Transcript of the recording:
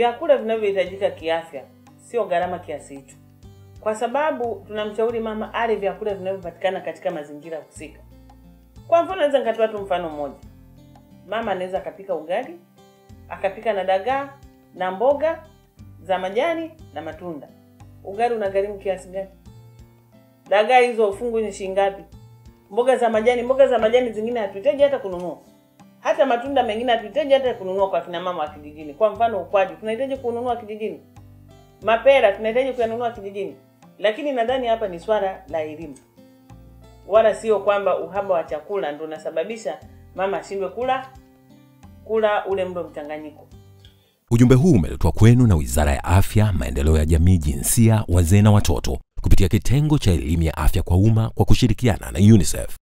vyakula vinavyohitajika kiafya sio gharama kiasi hicho, kwa sababu tunamshauri mama ale vyakula vinavyopatikana katika mazingira husika. Kwa mfano, naweza nikatoa tu mfano mmoja. Mama anaweza akapika ugali, akapika na dagaa na mboga za majani na matunda. Ugali unagharimu kiasi gani? Dagaa hizo ufungu ni shilingi ngapi? Mboga za majani, mboga za majani zingine hatuhitaji hata kununua, hata matunda mengine hatuhitaji hata kununua kwa kina mama wa kijijini. Kwa mfano, ukwaju tunahitaji kununua kijijini, mapera tunahitaji kuyanunua kijijini. Lakini nadhani hapa ni swala la elimu, wala sio kwamba uhaba wa chakula ndio unasababisha mama ashindwe kula kula ule mlo mchanganyiko. Ujumbe huu umeletwa kwenu na Wizara ya Afya, Maendeleo ya Jamii, Jinsia, Wazee na Watoto kupitia kitengo cha elimu ya afya kwa umma kwa kushirikiana na UNICEF.